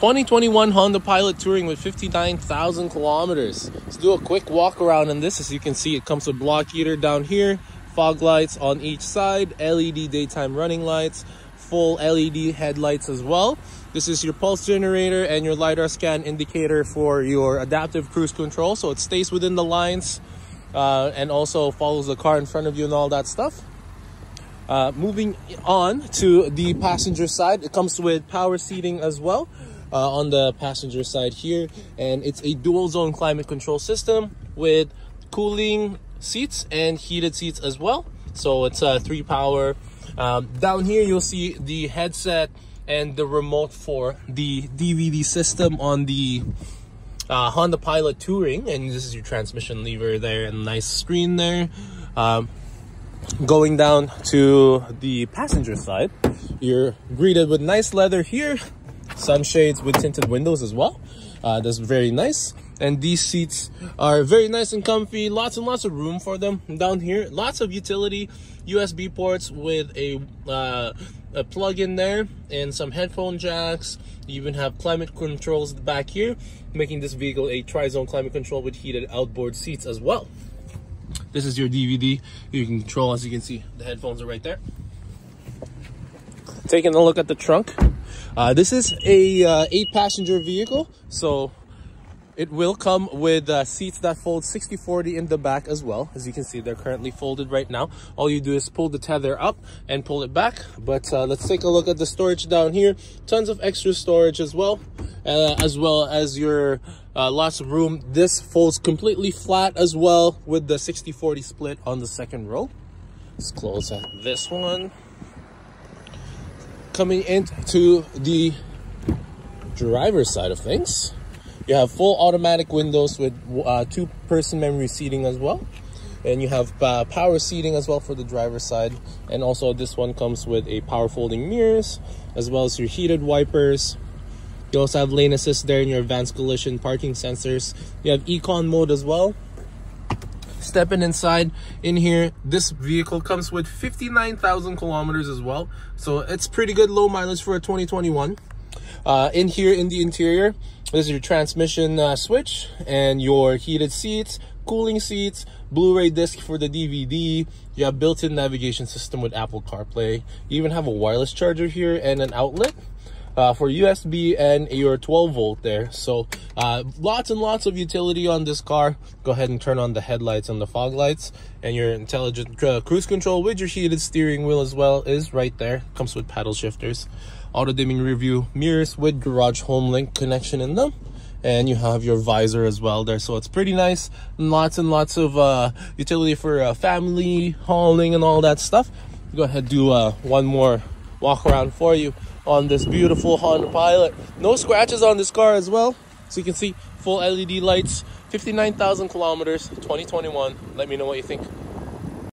2021 Honda Pilot Touring with 59,000 kilometers. Let's do a quick walk around on this. As you can see, it comes with block heater down here, fog lights on each side, LED daytime running lights, full LED headlights as well. This is your pulse generator and your LiDAR scan indicator for your adaptive cruise control. So it stays within the lines uh, and also follows the car in front of you and all that stuff. Uh, moving on to the passenger side, it comes with power seating as well uh, on the passenger side here. And it's a dual zone climate control system with cooling seats and heated seats as well. So it's a three power. Um, down here, you'll see the headset and the remote for the DVD system on the uh, Honda Pilot Touring. And this is your transmission lever there and nice screen there. Um, going down to the passenger side, you're greeted with nice leather here, sunshades with tinted windows as well. Uh, that's very nice. And these seats are very nice and comfy. Lots and lots of room for them down here. Lots of utility USB ports with a, uh, a plug in there and some headphone jacks. You even have climate controls back here, making this vehicle a tri-zone climate control with heated outboard seats as well. This is your DVD. You can control, as you can see, the headphones are right there. Taking a look at the trunk. Uh, this is a uh, eight passenger vehicle, so it will come with uh, seats that fold 60-40 in the back as well. As you can see, they're currently folded right now. All you do is pull the tether up and pull it back. But uh, let's take a look at the storage down here. Tons of extra storage as well, uh, as well as your uh, lots of room. This folds completely flat as well with the 60-40 split on the second row. Let's close this one. Coming into the driver's side of things. You have full automatic windows with uh, two person memory seating as well. And you have uh, power seating as well for the driver's side. And also this one comes with a power folding mirrors as well as your heated wipers. You also have lane assist there in your advanced collision parking sensors. You have econ mode as well. Stepping inside in here, this vehicle comes with 59,000 kilometers as well. So it's pretty good low mileage for a 2021. Uh, in here in the interior, this is your transmission uh, switch and your heated seats, cooling seats, Blu-ray disc for the DVD. You have built-in navigation system with Apple CarPlay. You even have a wireless charger here and an outlet. Uh, for USB and your 12 volt there. So uh, lots and lots of utility on this car. Go ahead and turn on the headlights and the fog lights and your intelligent uh, cruise control with your heated steering wheel as well is right there. Comes with paddle shifters auto dimming review mirrors with garage HomeLink connection in them and you have your visor as well there so it's pretty nice and lots and lots of uh, utility for uh, family hauling and all that stuff go ahead do uh, one more walk around for you on this beautiful Honda Pilot. No scratches on this car as well. So you can see full LED lights 59,000 kilometers 2021 let me know what you think